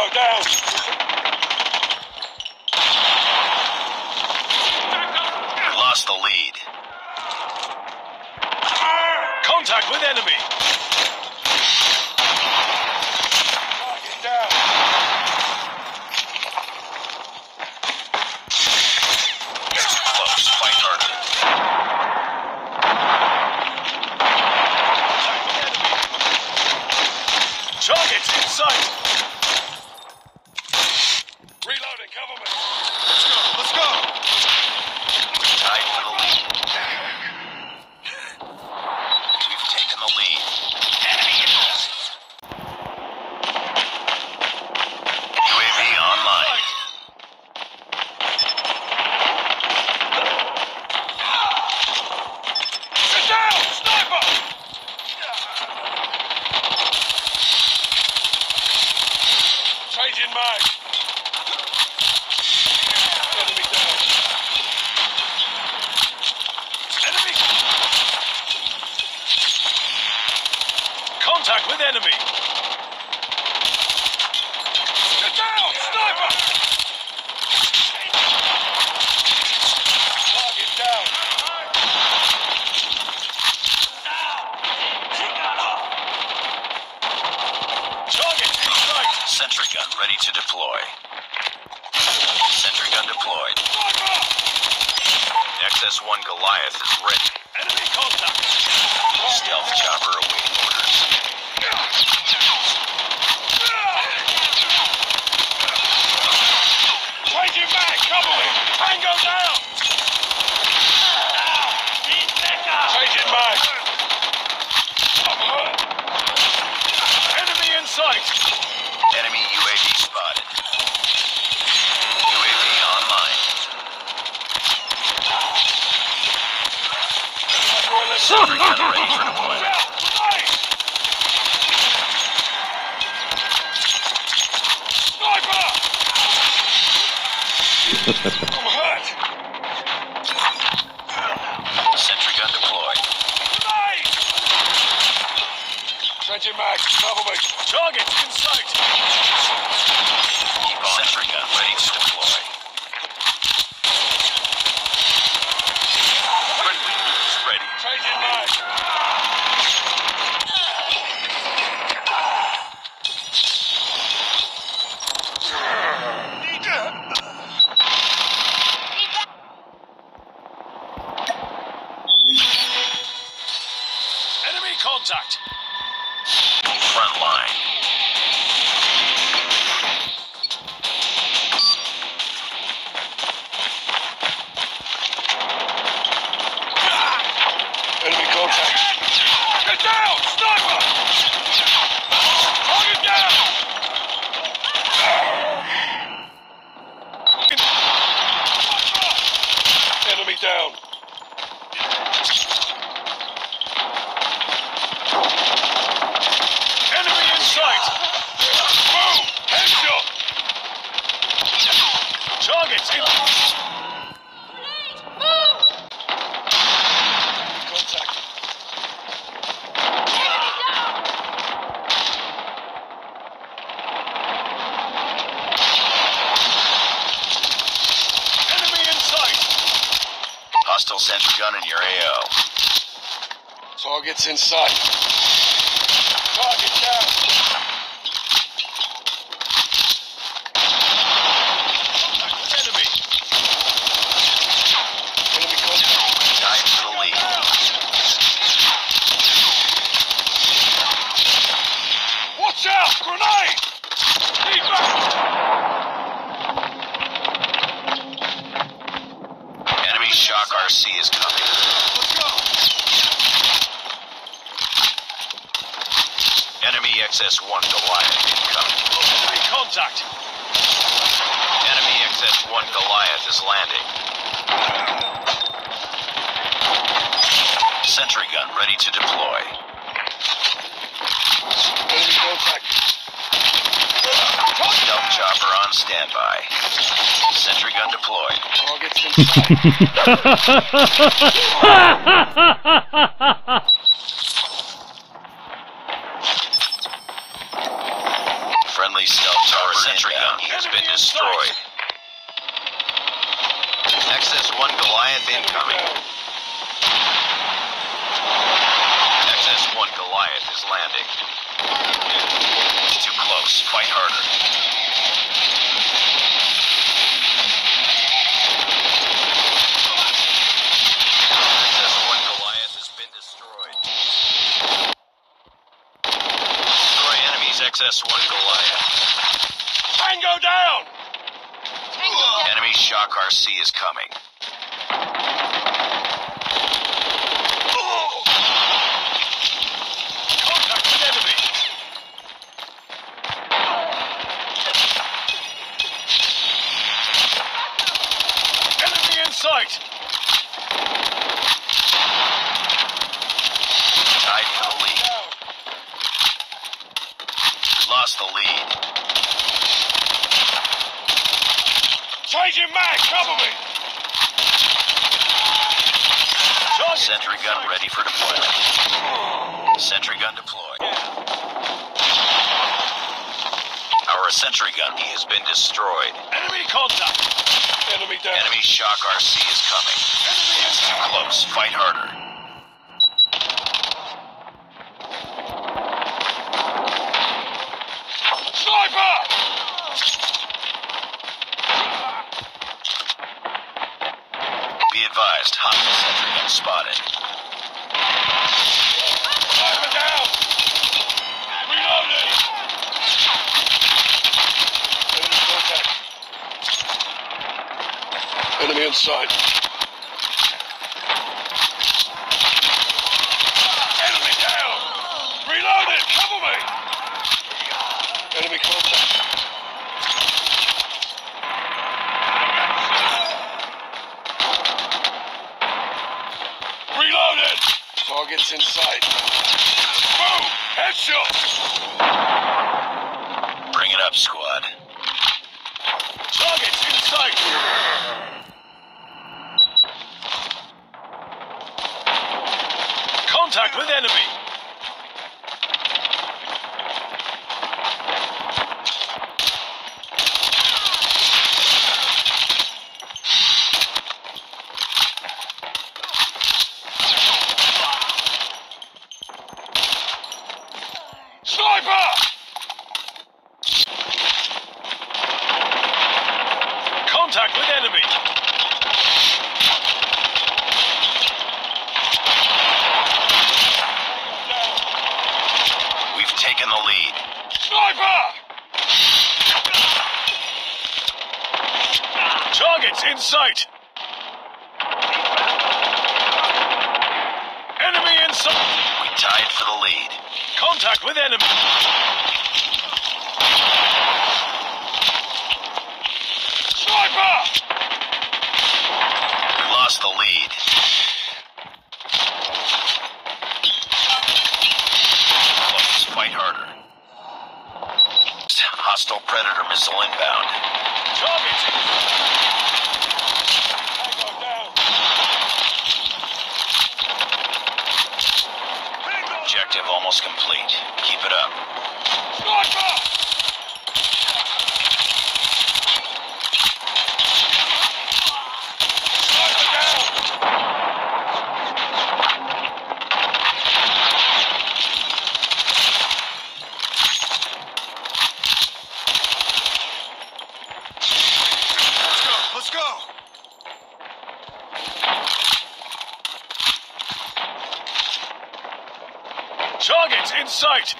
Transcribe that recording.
go down. Contact with enemy. Sit down, sniper! Target down. Target in sight. Sentry gun ready to deploy. Sentry gun deployed. Sniper! XS-1 Goliath is ready. Enemy contact. Stealth chopper awaiting Sentry! I'm hurt! Sentry gun deployed. Grenade! Mag, cover me! Target in sight. Sentry gun ready to deploy. Friendly is ready. Changing mag! Enemy contact. Front line. Target in. Contact! Enemy in sight. Hostile sentry gun in your AO. Target's in sight. Target down. Contact with enemy. Enemy contact. Tied for the lead. Watch out! Grenade! Keep back! Enemy shock RC is coming. Let's go. Enemy XS-1 Goliath incoming. Enemy contact. Enemy XS-1 Goliath is landing. Sentry gun ready to deploy. Enemy contact. Stealth chopper on standby. Sentry gun deployed. Target's in sight. Friendly stealth tower sentry gun has been destroyed. XS-1 Goliath incoming. XS-1 Goliath is landing. It's too close. Fight harder. XS-1 Goliath. Tango down! Tango down! Enemy shock RC is coming. The lead. Changing mag, cover me! Sentry gun ready for deployment. Sentry gun deployed. Our sentry gun has been destroyed. Enemy contact. Enemy down. Enemy Shock RC is coming. Enemy sight. close. Fight harder. Sniper! Be advised, hostile sentry gun spotted. Enemy contact. Enemy inside. Enemy down! Reloading! Cover me! Enemy contact. Reloaded! Targets in sight. Boom! Headshot! Bring it up, squad. Targets in sight. Contact with enemy. Sniper! Contact with enemy. We've taken the lead. Sniper! Targets in sight. Enemy in sight. We tied for the lead. Contact with enemy. Sniper! We lost the lead. Fight harder. Hostile Predator missile inbound. Targets in down. Objective almost complete. Keep it up. Sniper! Sniper down! Let's go, let's go! In sight.